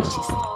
أشهد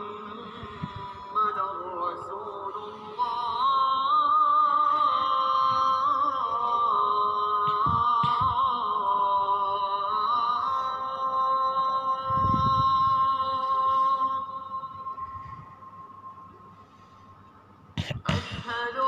الله أشهد